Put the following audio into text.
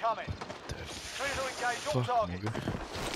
coming. Free to engage all targets.